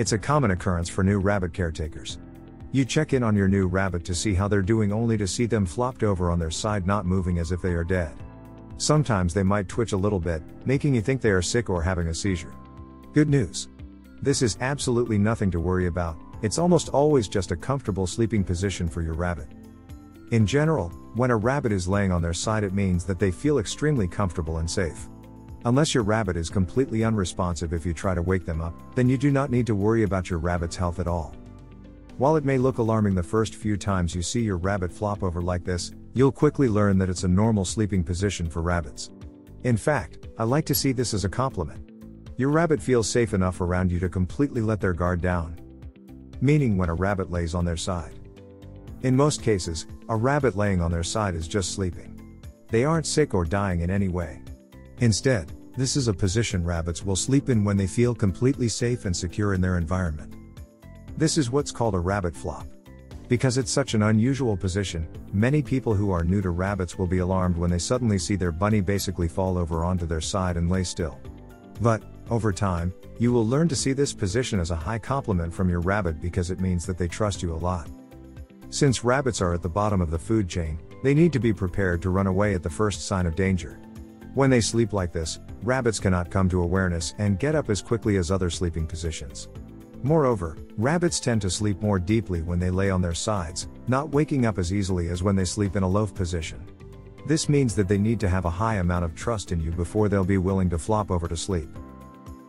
It's a common occurrence for new rabbit caretakers. You check in on your new rabbit to see how they're doing only to see them flopped over on their side not moving as if they are dead. Sometimes they might twitch a little bit, making you think they are sick or having a seizure. Good news. This is absolutely nothing to worry about, it's almost always just a comfortable sleeping position for your rabbit. In general, when a rabbit is laying on their side, it means that they feel extremely comfortable and safe. Unless your rabbit is completely unresponsive if you try to wake them up, then you do not need to worry about your rabbit's health at all. While it may look alarming the first few times you see your rabbit flop over like this, you'll quickly learn that it's a normal sleeping position for rabbits. In fact, I like to see this as a compliment. Your rabbit feels safe enough around you to completely let their guard down. Meaning when a rabbit lays on their side. In most cases, a rabbit laying on their side is just sleeping. They aren't sick or dying in any way. Instead, this is a position rabbits will sleep in when they feel completely safe and secure in their environment. This is what's called a rabbit flop. Because it's such an unusual position, many people who are new to rabbits will be alarmed when they suddenly see their bunny basically fall over onto their side and lay still. But, over time, you will learn to see this position as a high compliment from your rabbit because it means that they trust you a lot. Since rabbits are at the bottom of the food chain, they need to be prepared to run away at the first sign of danger. When they sleep like this, rabbits cannot come to awareness and get up as quickly as other sleeping positions. Moreover, rabbits tend to sleep more deeply when they lay on their sides, not waking up as easily as when they sleep in a loaf position. This means that they need to have a high amount of trust in you before they'll be willing to flop over to sleep.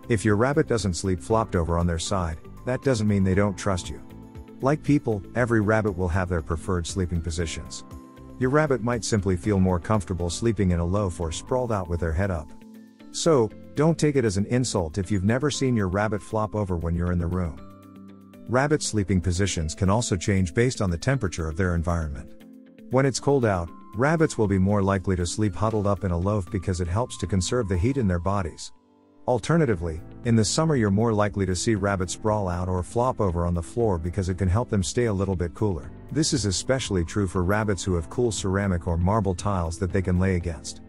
If your rabbit doesn't sleep flopped over on their side, that doesn't mean they don't trust you. Like people, every rabbit will have their preferred sleeping positions. Your rabbit might simply feel more comfortable sleeping in a loaf or sprawled out with their head up. So, don't take it as an insult if you've never seen your rabbit flop over when you're in the room. Rabbit sleeping positions can also change based on the temperature of their environment. When it's cold out, rabbits will be more likely to sleep huddled up in a loaf because it helps to conserve the heat in their bodies. Alternatively, in the summer you're more likely to see rabbits sprawl out or flop over on the floor because it can help them stay a little bit cooler. This is especially true for rabbits who have cool ceramic or marble tiles that they can lay against.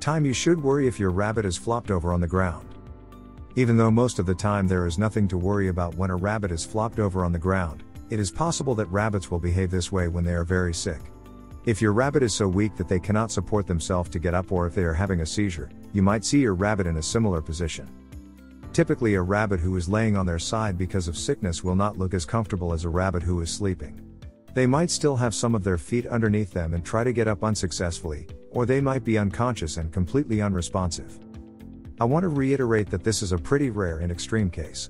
Time you should worry if your rabbit is flopped over on the ground. Even though most of the time there is nothing to worry about when a rabbit is flopped over on the ground, it is possible that rabbits will behave this way when they are very sick. If your rabbit is so weak that they cannot support themselves to get up or if they are having a seizure, you might see your rabbit in a similar position. Typically, a rabbit who is laying on their side because of sickness will not look as comfortable as a rabbit who is sleeping. They might still have some of their feet underneath them and try to get up unsuccessfully, or they might be unconscious and completely unresponsive. I want to reiterate that this is a pretty rare and extreme case.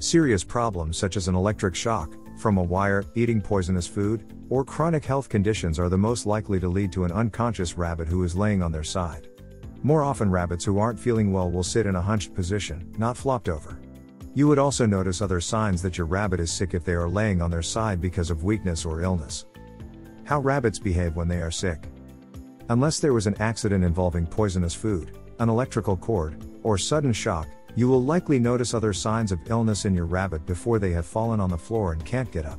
Serious problems such as an electric shock, from a wire, eating poisonous food, or chronic health conditions are the most likely to lead to an unconscious rabbit who is laying on their side. More often, rabbits who aren't feeling well will sit in a hunched position, not flopped over. You would also notice other signs that your rabbit is sick if they are laying on their side because of weakness or illness. How rabbits behave when they are sick. Unless there was an accident involving poisonous food, an electrical cord, or sudden shock, you will likely notice other signs of illness in your rabbit before they have fallen on the floor and can't get up.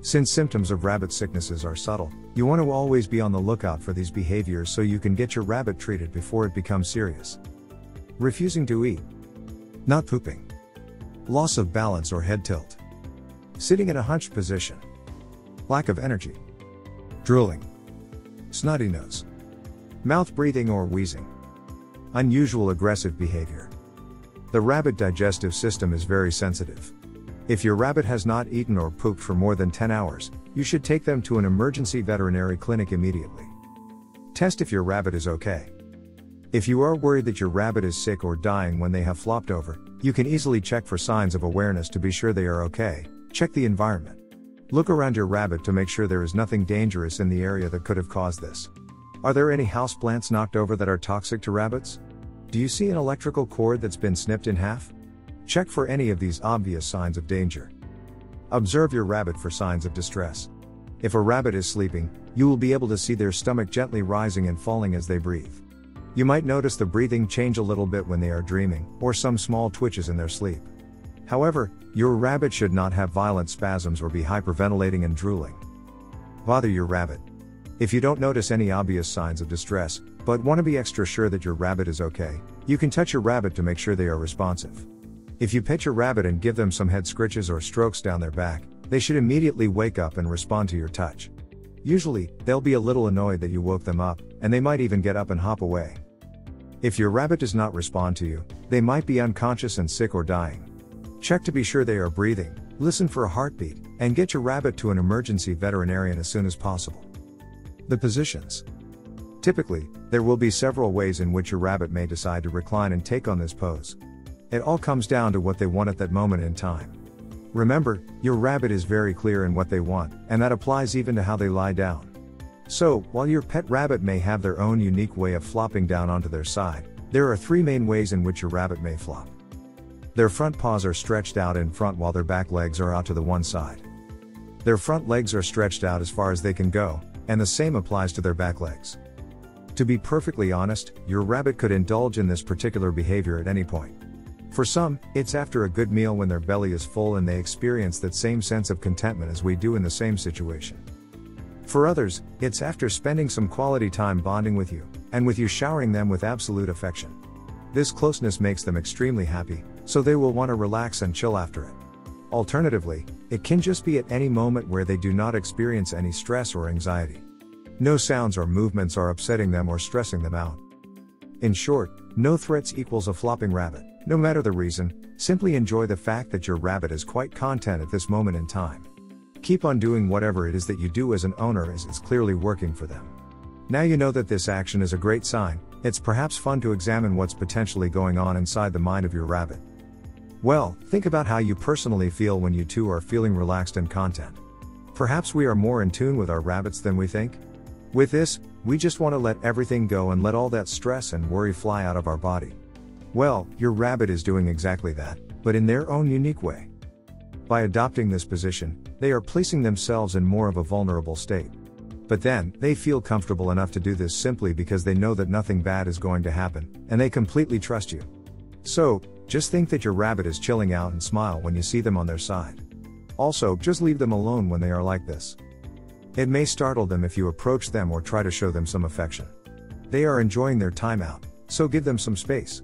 Since symptoms of rabbit sicknesses are subtle, you want to always be on the lookout for these behaviors so you can get your rabbit treated before it becomes serious. Refusing to eat. Not pooping. Loss of balance or head tilt. Sitting in a hunched position. Lack of energy. Drooling. Snotty nose. Mouth breathing or wheezing. Unusual aggressive behavior. The rabbit digestive system is very sensitive. If your rabbit has not eaten or pooped for more than 10 hours, you should take them to an emergency veterinary clinic immediately. Test if your rabbit is okay. If you are worried that your rabbit is sick or dying when they have flopped over, you can easily check for signs of awareness to be sure they are okay. Check the environment. Look around your rabbit to make sure there is nothing dangerous in the area that could have caused this. Are there any houseplants knocked over that are toxic to rabbits? Do you see an electrical cord that's been snipped in half? Check for any of these obvious signs of danger. Observe your rabbit for signs of distress. If a rabbit is sleeping, you will be able to see their stomach gently rising and falling as they breathe. You might notice the breathing change a little bit when they are dreaming, or some small twitches in their sleep. However, your rabbit should not have violent spasms or be hyperventilating and drooling. Bother your rabbit. If you don't notice any obvious signs of distress, but want to be extra sure that your rabbit is okay, you can touch your rabbit to make sure they are responsive. If you pet your rabbit and give them some head scritches or strokes down their back, they should immediately wake up and respond to your touch. Usually, they'll be a little annoyed that you woke them up, and they might even get up and hop away. If your rabbit does not respond to you, they might be unconscious and sick or dying. Check to be sure they are breathing, listen for a heartbeat, and get your rabbit to an emergency veterinarian as soon as possible. The positions. Typically, there will be several ways in which your rabbit may decide to recline and take on this pose. It all comes down to what they want at that moment in time. Remember, your rabbit is very clear in what they want, and that applies even to how they lie down. So, while your pet rabbit may have their own unique way of flopping down onto their side, there are three main ways in which your rabbit may flop. Their front paws are stretched out in front while their back legs are out to the one side. Their front legs are stretched out as far as they can go, and the same applies to their back legs. To be perfectly honest, your rabbit could indulge in this particular behavior at any point. For some, it's after a good meal when their belly is full and they experience that same sense of contentment as we do in the same situation. For others, it's after spending some quality time bonding with you, and with you showering them with absolute affection. This closeness makes them extremely happy, so they will want to relax and chill after it. Alternatively, it can just be at any moment where they do not experience any stress or anxiety. No sounds or movements are upsetting them or stressing them out. In short, no threats equals a flopping rabbit. No matter the reason, simply enjoy the fact that your rabbit is quite content at this moment in time. Keep on doing whatever it is that you do as an owner as it's clearly working for them. Now you know that this action is a great sign, it's perhaps fun to examine what's potentially going on inside the mind of your rabbit. Well, think about how you personally feel when you two are feeling relaxed and content. Perhaps we are more in tune with our rabbits than we think? With this, we just want to let everything go and let all that stress and worry fly out of our body. Well, your rabbit is doing exactly that, but in their own unique way. By adopting this position, they are placing themselves in more of a vulnerable state. But then, they feel comfortable enough to do this simply because they know that nothing bad is going to happen, and they completely trust you. So, just think that your rabbit is chilling out and smile when you see them on their side. Also, just leave them alone when they are like this. It may startle them if you approach them or try to show them some affection. They are enjoying their time out, so give them some space.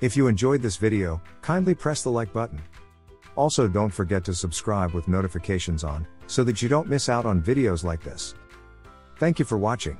If you enjoyed this video, kindly press the like button. Also don't forget to subscribe with notifications on, so that you don't miss out on videos like this. Thank you for watching.